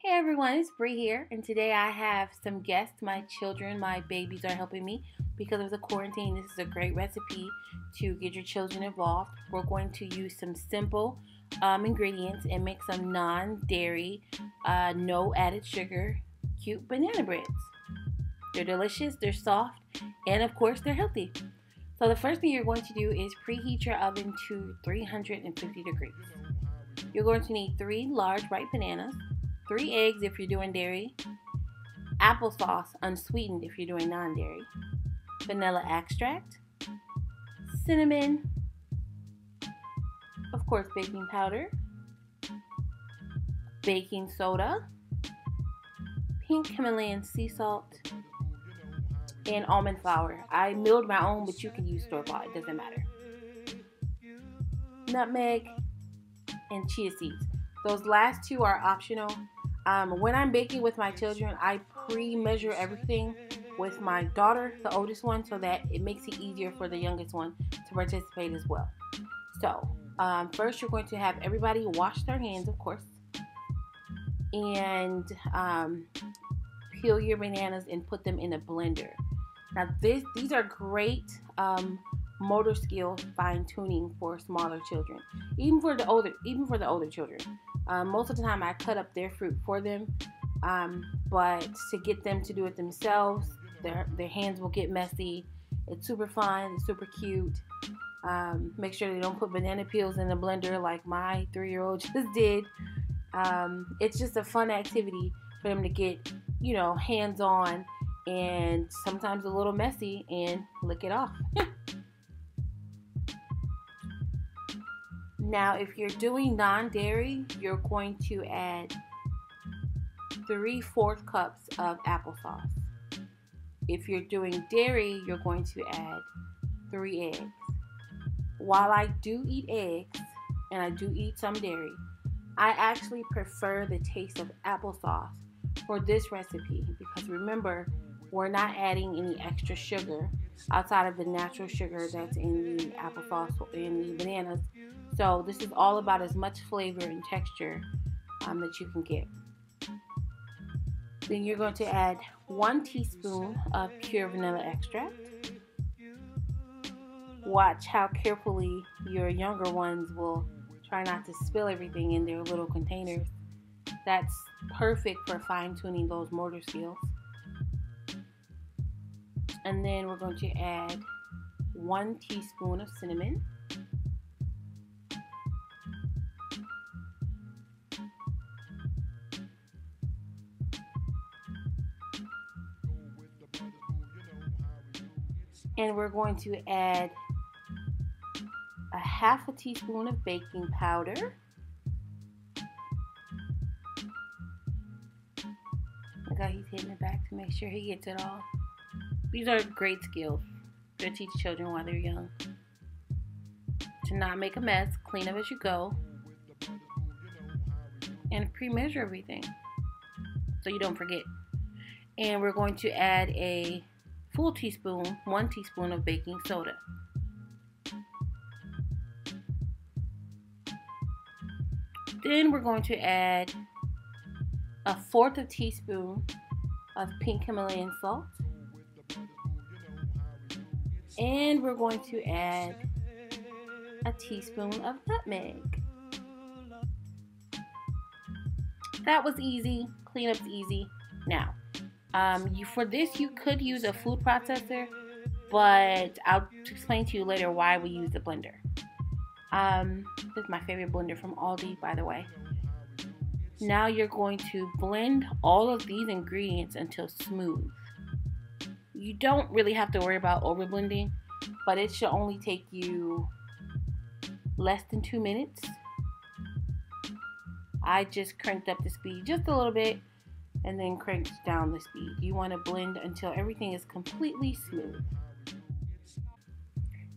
Hey everyone, it's Bri here, and today I have some guests. My children, my babies are helping me because of the quarantine. This is a great recipe to get your children involved. We're going to use some simple um, ingredients and make some non dairy, uh, no added sugar, cute banana breads. They're delicious, they're soft, and of course, they're healthy. So, the first thing you're going to do is preheat your oven to 350 degrees. You're going to need three large ripe bananas three eggs if you're doing dairy, applesauce unsweetened if you're doing non dairy, vanilla extract, cinnamon, of course, baking powder, baking soda, pink Himalayan sea salt, and almond flour. I milled my own, but you can use store bought, it doesn't matter. Nutmeg and chia seeds. Those last two are optional. Um, when I'm baking with my children, I pre measure everything with my daughter, the oldest one, so that it makes it easier for the youngest one to participate as well. So, um, first, you're going to have everybody wash their hands, of course, and um, peel your bananas and put them in a blender. Now, this these are great um, motor skill fine tuning for smaller children, even for the older, even for the older children. Um, most of the time, I cut up their fruit for them, um, but to get them to do it themselves, their their hands will get messy. It's super fun, it's super cute. Um, make sure they don't put banana peels in the blender like my three-year-old just did. Um, it's just a fun activity for them to get, you know, hands-on and sometimes a little messy and lick it off. Now, if you're doing non dairy, you're going to add three fourth cups of applesauce. If you're doing dairy, you're going to add three eggs. While I do eat eggs and I do eat some dairy, I actually prefer the taste of applesauce for this recipe because remember, we're not adding any extra sugar outside of the natural sugar that's in the applesauce and the bananas so this is all about as much flavor and texture um, that you can get. Then you're going to add one teaspoon of pure vanilla extract. Watch how carefully your younger ones will try not to spill everything in their little containers. That's perfect for fine tuning those motor skills. And then we're going to add one teaspoon of cinnamon. And we're going to add a half a teaspoon of baking powder. Look how he's hitting it back to make sure he gets it all. These are great skills to teach children while they're young. To not make a mess, clean up as you go, and pre-measure everything so you don't forget. And we're going to add a full teaspoon, one teaspoon of baking soda. Then we're going to add a fourth of teaspoon of pink Himalayan salt. And we're going to add a teaspoon of nutmeg. That was easy. Cleanup's easy. Now, um, you, for this, you could use a food processor, but I'll explain to you later why we use the blender. Um, this is my favorite blender from Aldi, by the way. Now you're going to blend all of these ingredients until smooth. You don't really have to worry about over blending, but it should only take you less than two minutes. I just cranked up the speed just a little bit and then crank down the speed. You want to blend until everything is completely smooth.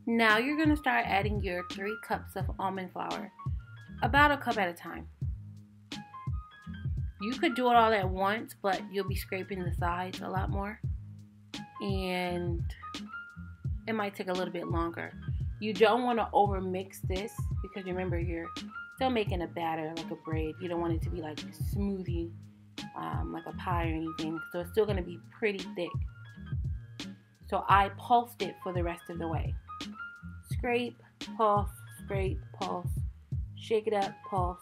Now you're going to start adding your three cups of almond flour, about a cup at a time. You could do it all at once, but you'll be scraping the sides a lot more. And it might take a little bit longer. You don't want to over mix this because remember you're still making a batter like a braid. You don't want it to be like smoothie um, like a pie or anything. So it's still going to be pretty thick. So I pulsed it for the rest of the way. Scrape, pulse, scrape, pulse. Shake it up, pulse.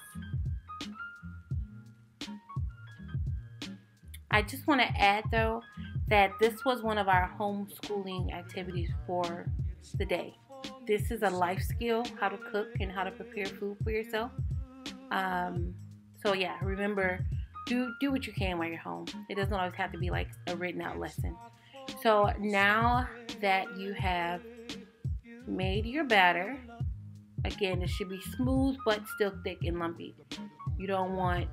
I just want to add though that this was one of our homeschooling activities for the day. This is a life skill how to cook and how to prepare food for yourself. Um, so yeah, remember do do what you can while you're home. It doesn't always have to be like a written out lesson. So now that you have made your batter, again, it should be smooth but still thick and lumpy. You don't want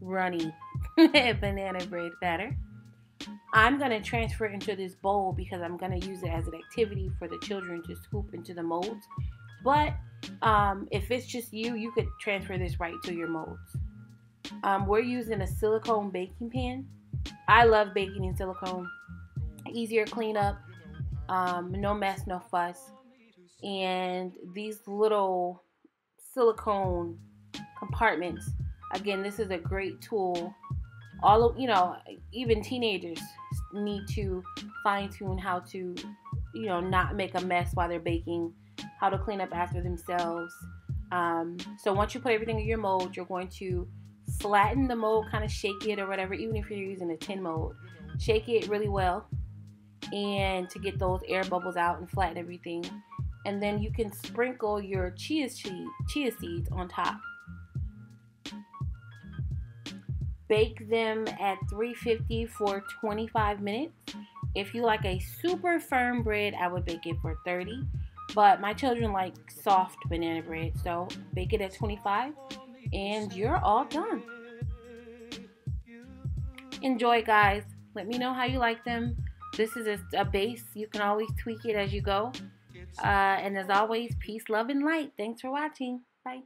runny banana bread batter. I'm going to transfer it into this bowl because I'm going to use it as an activity for the children to scoop into the molds. But um, if it's just you, you could transfer this right to your molds. Um, we're using a silicone baking pan. I love baking in silicone. Easier cleanup, um, no mess, no fuss. And these little silicone compartments, again, this is a great tool. All of, you know, even teenagers need to fine tune how to, you know, not make a mess while they're baking, how to clean up after themselves. Um, so once you put everything in your mold, you're going to flatten the mold, kind of shake it or whatever, even if you're using a tin mold. Shake it really well and to get those air bubbles out and flatten everything. And then you can sprinkle your chia, chia seeds on top. Bake them at 350 for 25 minutes. If you like a super firm bread, I would bake it for 30. But my children like soft banana bread, so bake it at 25 and you're all done. Enjoy, guys. Let me know how you like them. This is a, a base. You can always tweak it as you go. Uh, and as always, peace, love, and light. Thanks for watching. Bye.